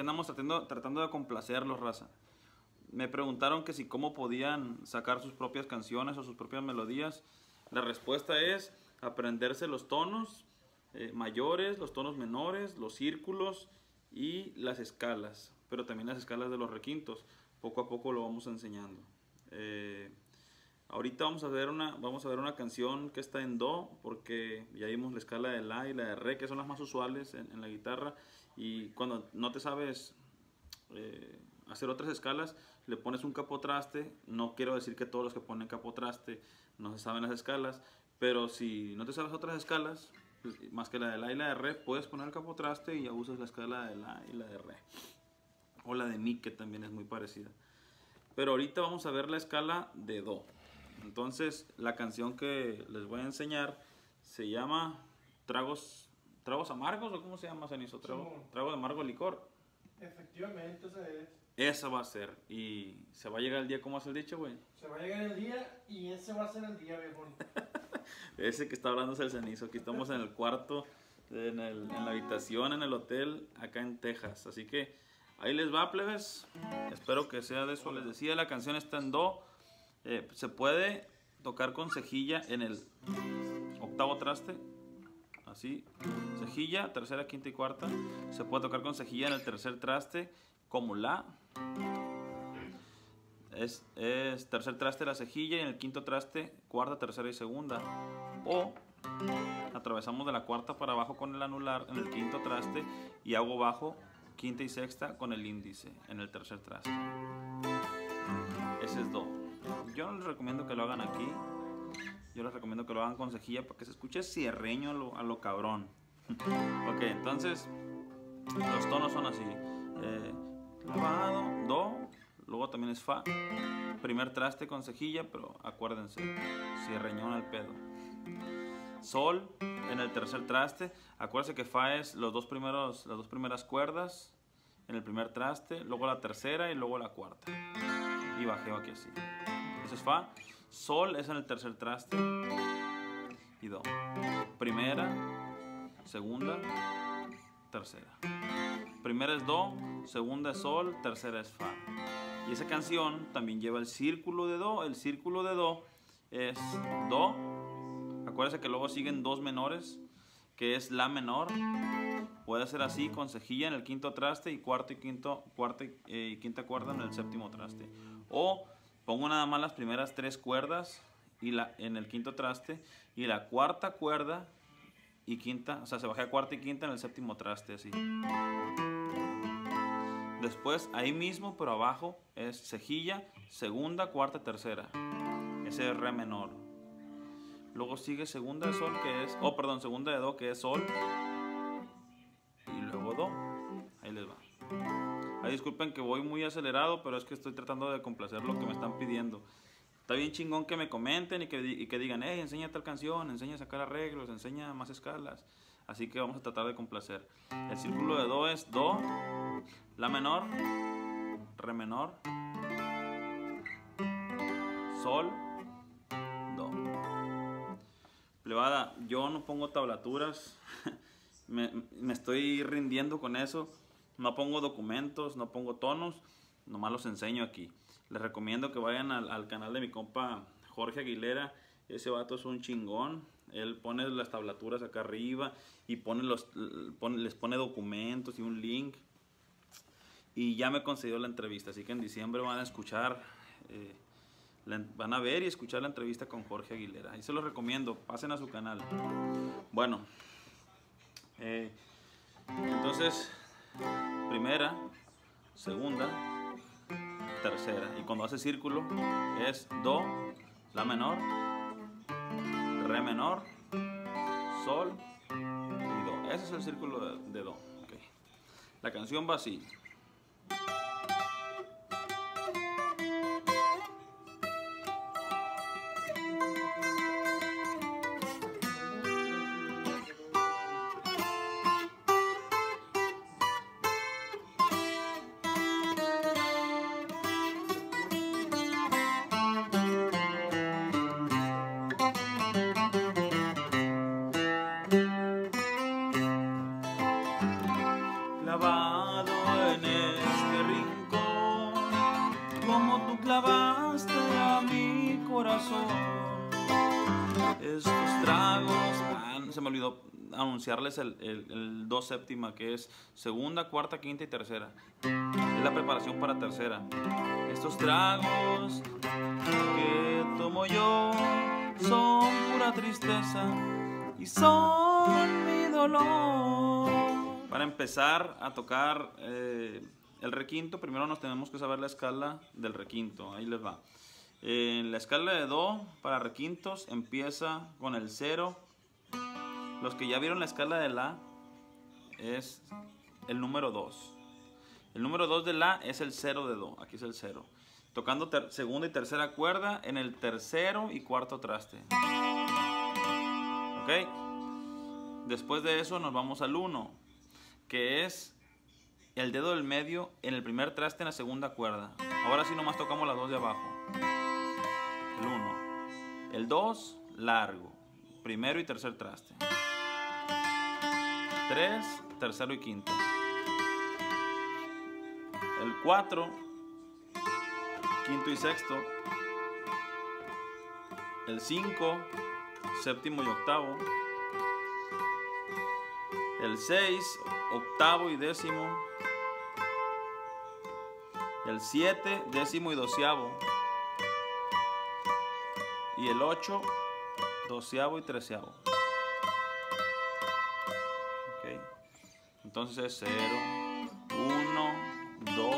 aquí andamos tratando, tratando de complacerlos, raza. Me preguntaron que si cómo podían sacar sus propias canciones o sus propias melodías. La respuesta es aprenderse los tonos eh, mayores, los tonos menores, los círculos y las escalas, pero también las escalas de los requintos. Poco a poco lo vamos enseñando. Eh, ahorita vamos a ver una vamos a ver una canción que está en do porque ya vimos la escala de la y la de re que son las más usuales en, en la guitarra y cuando no te sabes eh, hacer otras escalas le pones un capotraste no quiero decir que todos los que ponen capotraste no se saben las escalas pero si no te sabes otras escalas más que la de la y la de re puedes poner el capotraste y ya usas la escala de la y la de re. O la de mi que también es muy parecida. Pero ahorita vamos a ver la escala de do. Entonces, la canción que les voy a enseñar se llama Tragos, Tragos Amargos, o cómo se llama, Cenizo? Trago, trago de amargo licor. Efectivamente, esa es. Esa va a ser. Y se va a llegar el día, ¿cómo el dicho, güey? Se va a llegar el día y ese va a ser el día, viejo. ese que está hablando es el cenizo. Aquí estamos en el cuarto, en, el, en la habitación, en el hotel, acá en Texas. Así que ahí les va, plebes. Espero que sea de eso. Les decía, la canción está en do. Eh, se puede tocar con cejilla en el octavo traste. Así, cejilla, tercera, quinta y cuarta. Se puede tocar con cejilla en el tercer traste, como la. Es, es tercer traste la cejilla y en el quinto traste, cuarta, tercera y segunda. O atravesamos de la cuarta para abajo con el anular en el quinto traste y hago bajo, quinta y sexta con el índice en el tercer traste. Ese es do. Yo no les recomiendo que lo hagan aquí. Yo les recomiendo que lo hagan con cejilla para que se escuche cierreño a lo, a lo cabrón. ok, entonces los tonos son así. Eh, lavado, do, luego también es fa. Primer traste con cejilla, pero acuérdense, cierreñón al pedo. Sol en el tercer traste. Acuérdense que fa es los dos primeros, las dos primeras cuerdas en el primer traste, luego la tercera y luego la cuarta. Y bajeo aquí así. Eso es fa. Sol es en el tercer traste. Y do. Primera, segunda, tercera. Primera es do, segunda es sol, tercera es fa. Y esa canción también lleva el círculo de do. El círculo de do es do. Acuérdense que luego siguen dos menores, que es la menor. Puede ser así con cejilla en el quinto traste y cuarto y quinto, cuarta y quinta cuerda en el séptimo traste. O pongo nada más las primeras tres cuerdas y la, en el quinto traste y la cuarta cuerda y quinta, o sea, se baja cuarta y quinta en el séptimo traste, así. Después, ahí mismo, pero abajo, es cejilla, segunda, cuarta, tercera. Ese es re menor. Luego sigue segunda de sol, que es, oh, perdón, segunda de do, que es sol. Ahí disculpen que voy muy acelerado, pero es que estoy tratando de complacer lo que me están pidiendo. Está bien chingón que me comenten y que, y que digan, hey, enseña tal canción, enseña a sacar arreglos, enseña más escalas. Así que vamos a tratar de complacer. El círculo de do es do, la menor, re menor, sol, do. Plebada, yo no pongo tablaturas, me, me estoy rindiendo con eso. No pongo documentos, no pongo tonos, nomás los enseño aquí. Les recomiendo que vayan al, al, canal de mi compa Jorge Aguilera. Ese vato es un chingón. Él pone las tablaturas acá arriba y pone los, les pone documentos y un link. Y ya me concedió la entrevista, así que en diciembre van a escuchar, eh, van a ver y escuchar la entrevista con Jorge Aguilera. Ahí se los recomiendo, pasen a su canal. Bueno, eh, entonces primera, segunda, tercera. Y cuando hace círculo es do, la menor, re menor, sol y do. Ese es el círculo de, do. La canción va así. Se me olvidó anunciarles el, el, séptima, que es segunda, cuarta, quinta y tercera. Es la preparación para tercera. Estos tragos que tomo yo son pura tristeza y son mi dolor. Para empezar a tocar eh, el requinto, primero nos tenemos que saber la escala del requinto. Ahí les va. En la escala de Do para requintos empieza con el 0. Los que ya vieron la escala de La es el número 2. El número 2 de La es el 0 de Do. Aquí es el 0. Tocando segunda y tercera cuerda en el tercero y cuarto traste. ¿Ok? Después de eso nos vamos al 1, que es el dedo del medio en el primer traste en la segunda cuerda. Ahora sí nomás tocamos las dos de abajo. El 1. El 2, largo. Primero y tercer traste. 3, tercero y quinto. El 4, quinto y sexto. El 5, séptimo y octavo. El 6, octavo y décimo. El 7, décimo y doceavo. Y el 8, doceavo y treceavo. Okay. Entonces es 0, 1, 2,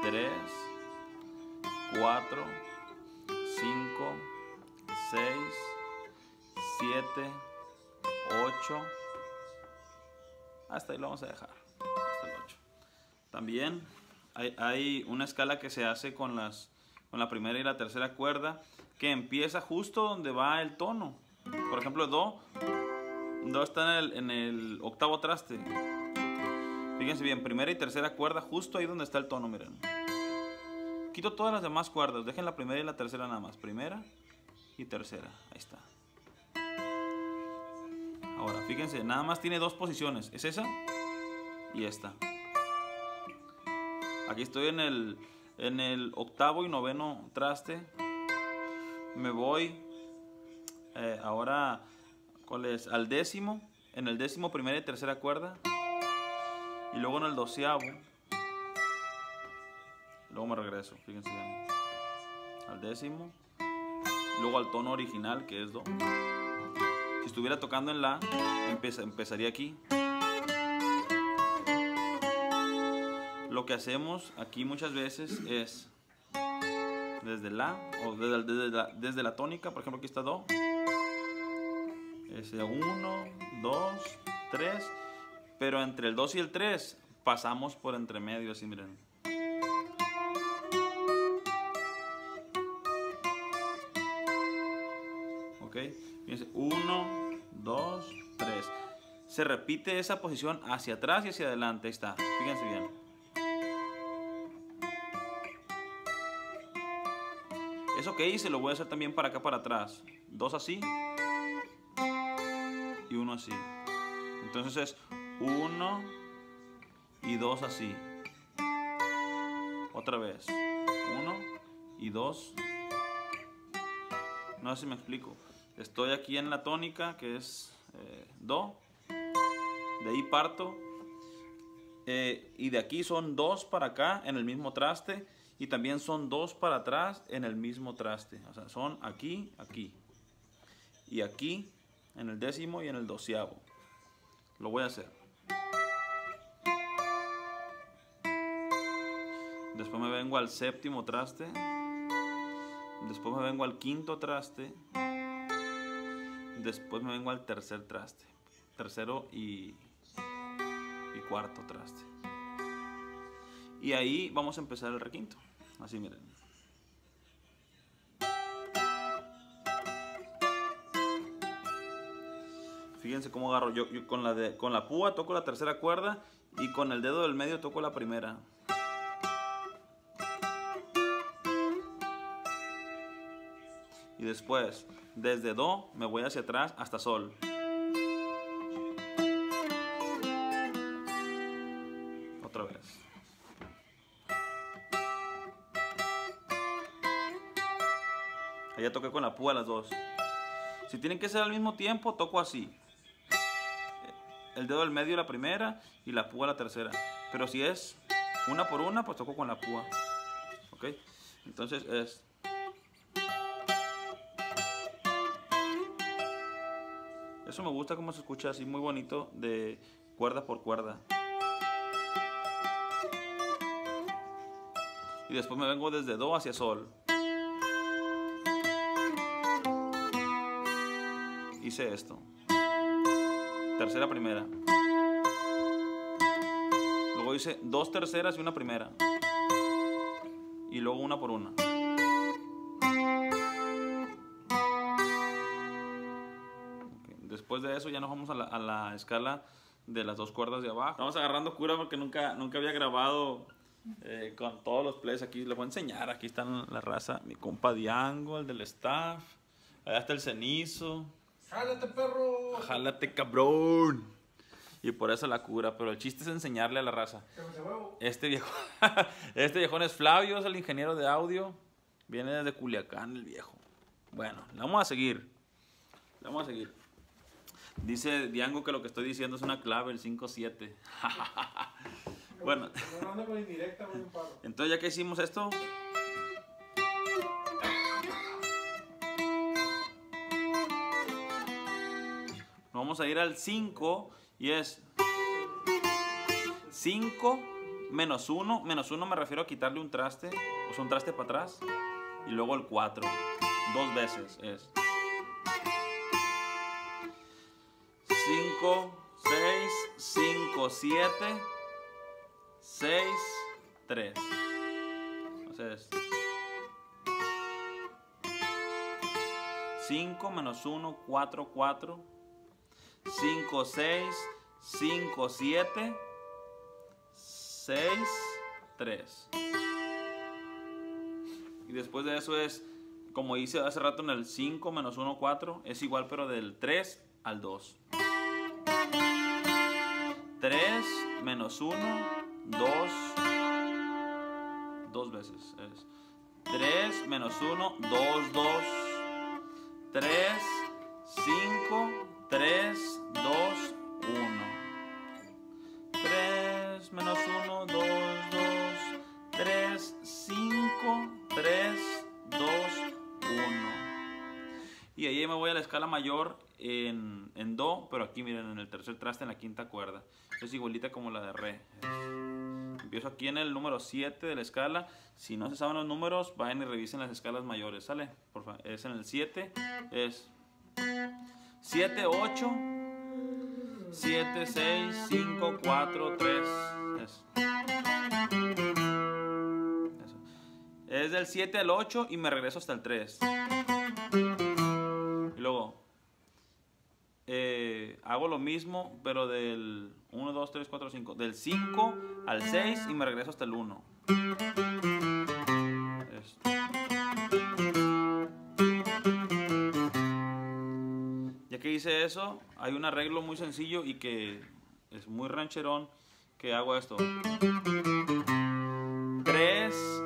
3, 4, 5, 6, 7, 8. Hasta ahí lo vamos a dejar. Hasta el 8. También hay, hay, una escala que se hace con, las, con la primera y la tercera cuerda que empieza justo donde va el tono. Por ejemplo, Do. Do está en el, en el octavo traste. Fíjense bien, primera y tercera cuerda justo ahí donde está el tono, miren. Quito todas las demás cuerdas, dejen la primera y la tercera nada más. Primera y tercera, ahí está. Ahora, fíjense, nada más tiene dos posiciones. Es esa y esta. Aquí estoy en el, en el octavo y noveno traste. Me voy eh, ahora, ¿cuál es? Al décimo. En el décimo, primera y tercera cuerda. Y luego en el doceavo. Luego me regreso, fíjense bien. Al décimo. Luego al tono original, que es Do. Si estuviera tocando en La, empezaría aquí. Que hacemos aquí muchas veces es desde La o desde, desde, la, desde la tónica, por ejemplo aquí está Do. Ese 1, 2, 3. Pero entre el 2 y el 3 pasamos por entre medio, así miren. Ok, fíjense, 1, 2, 3. Se repite esa posición hacia atrás y hacia adelante. Ahí está, fíjense bien. Eso que hice lo voy a hacer también para acá, para atrás. Dos así y uno así. Entonces es uno y dos así. Otra vez. Uno y dos. No sé si me explico. Estoy aquí en la tónica que es eh, Do. De ahí parto. Eh, y de aquí son dos para acá en el mismo traste. Y también son dos para atrás en el mismo traste. O sea, son aquí, aquí. Y aquí en el décimo y en el doceavo. Lo voy a hacer. Después me vengo al séptimo traste. Después me vengo al quinto traste. Después me vengo al tercer traste. Tercero y, y cuarto traste. Y ahí vamos a empezar el requinto. Así miren. Fíjense cómo agarro. Yo, con, la de, con la púa toco la tercera cuerda y con el dedo del medio toco la primera. Y después, desde Do me voy hacia atrás hasta Sol. Toqué con la púa las dos. Si tienen que ser al mismo tiempo, toco así. El dedo del medio la primera y la púa la tercera. Pero si es una por una, pues toco con la púa. ¿Ok? Entonces es... Eso me gusta cómo se escucha así muy bonito de cuerda por cuerda. Y después me vengo desde Do hacia Sol. Hice esto. Tercera, primera. Luego hice dos terceras y una primera. Y luego una por una. Después de eso ya nos vamos a la, a la escala de las dos cuerdas de abajo. Estamos agarrando cura porque nunca, nunca había grabado eh, con todos los plays aquí. Les voy a enseñar. Aquí están la raza. Mi compa Diango, el del staff. Allá está el cenizo. ¡Jálate, perro! Jálate, cabrón. Y por eso la cura. Pero el chiste es enseñarle a la raza. Este viejo, este viejón es Flavio, es el ingeniero de audio. Viene desde Culiacán el viejo. Bueno, vamos a seguir. Vamos a seguir. Dice Diango que lo que estoy diciendo es una clave, el 5-7. bueno, entonces ya que hicimos esto, vamos a ir al 5 y es 5 menos 1. Menos 1 me refiero a quitarle un traste, o sea, un traste para atrás. Y luego el 4. Dos veces es 5, 6, 5, 7, 6, 3. O sea, es 5 menos 1, 4, 4. 5, 6, 5, 7, 6, 3. Y después de eso es, como hice hace rato en el 5 menos 1, 4, es igual pero del 3 al 2. 3 menos 1, 2, dos veces. Es 3 menos 1, 2, 2, 3, 5, 3, 2, 1. 3 menos 1, 2, 2, 3, 5, 3, 2, 1. Y ahí me voy a la escala mayor en, en Do, pero aquí miren, en el tercer traste, en la quinta cuerda. Es igualita como la de Re. Empiezo aquí en el número 7 de la escala. Si no se saben los números, vayan y revisen las escalas mayores, ¿sale? Por favor, es en el 7, es 7, 8, 7, 6, 5, 4, 3. Es. Eso. Es del 7 al 8 y me regreso hasta el 3. Y luego eh, hago lo mismo, pero del 1, 2, 3, 4, 5. Del 5 al 6 y me regreso hasta el 1. Hice eso, hay un arreglo muy sencillo y que es muy rancherón que hago esto. 3,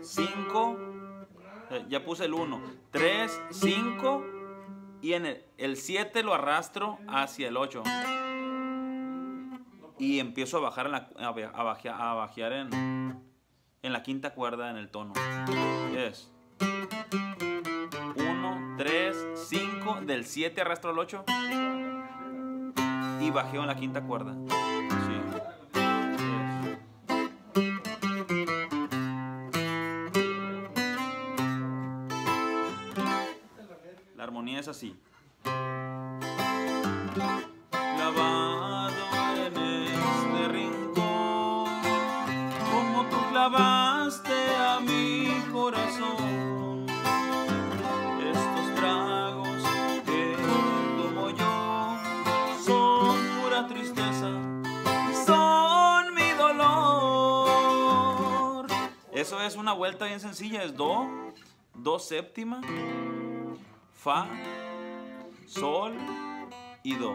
5, eh, ya puse el 1. 3, 5 y en el 7 lo arrastro hacia el 8. Y empiezo a bajar en la, a, a bajea- a bajear en, en la quinta cuerda en el tono. Es 1, 3, 5, del 7 arrastro al 8 y bajeo en la quinta cuerda. Sí. La armonía es así. Eso es una vuelta bien sencilla, es do, do séptima, fa, sol y do.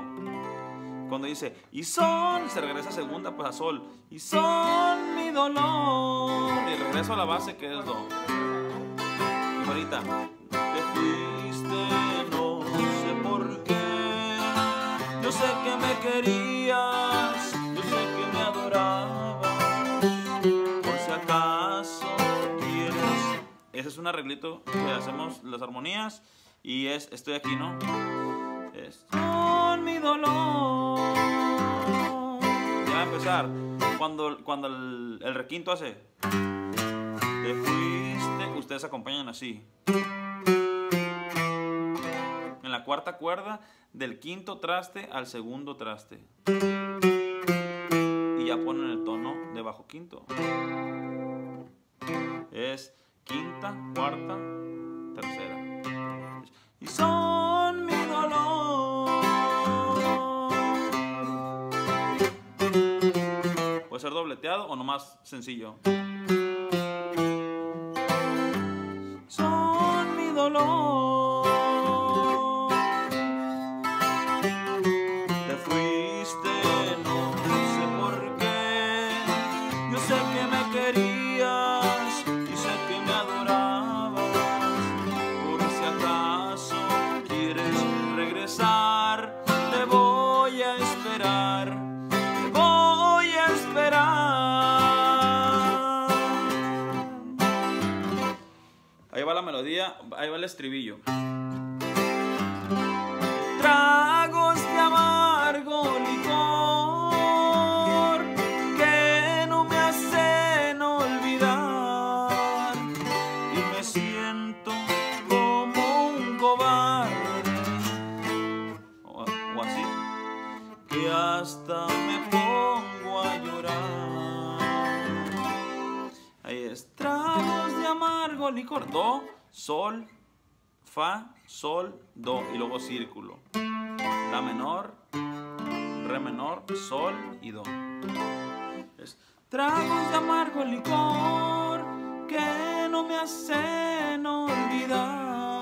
Cuando dice y sol, se regresa a segunda, pues a sol. Y sol mi dolor. Y regreso a la base que es do. ahorita. Te fuiste, no sé por qué. Yo sé que me querías, es un arreglito que hacemos las armonías. Y es, estoy aquí, ¿no? Con mi dolor. Ya a empezar. Cuando, cuando el, el requinto hace. Te fuiste. Ustedes acompañan así. En la cuarta cuerda, del quinto traste al segundo traste. Y ya ponen el tono de bajo quinto. Es quinta, cuarta, tercera. Y son mi dolor. Puede ser dobleteado o nomás sencillo. Ahí va la melodía, ahí va el estribillo. Licor. Do, sol, fa, sol, do y luego círculo. La menor, re menor, sol y do. Es tragos de amargo licor que no me hacen olvidar.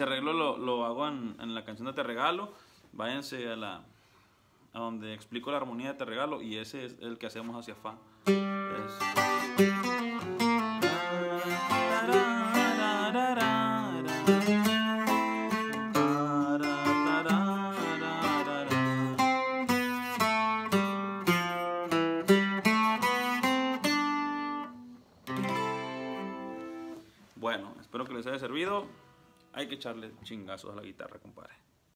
Ese arreglo lo, lo hago en, en la canción de Te Regalo. Váyanse a la a donde explico la armonía de Te Regalo y ese es el que hacemos hacia Fa. Que echarle chingazos a la guitarra, compadre.